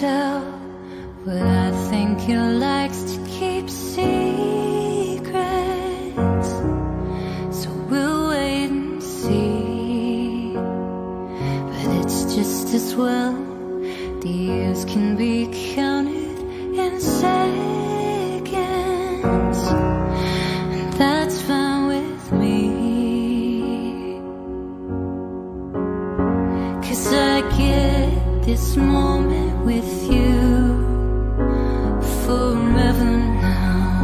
tell, but I think he likes to keep secrets. So we'll wait and see. But it's just as well, the years can be counted in this moment with you forever now.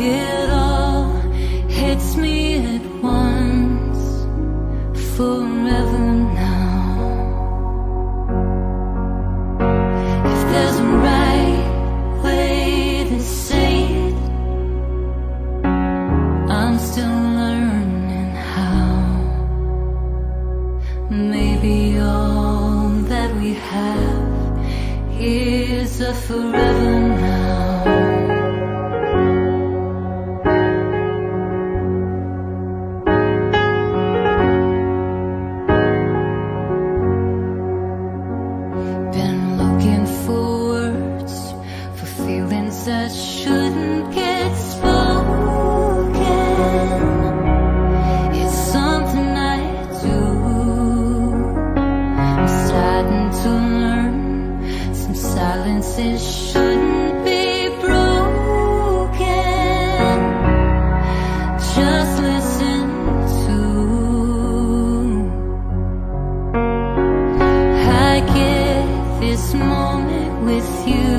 It all hits me at once forever have is a forever now. Been looking for words for feelings that shouldn't get spoken. Silences shouldn't be broken. Just listen to. I get this moment with you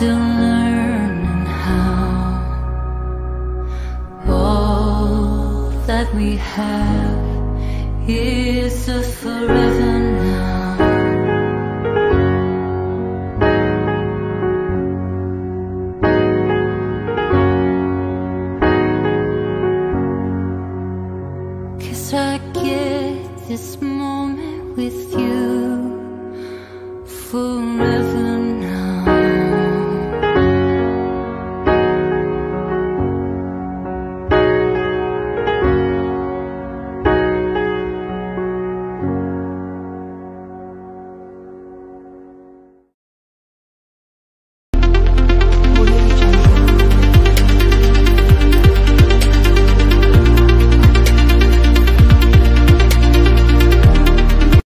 still learning how. All that we have is forever now. Cause I get this moment with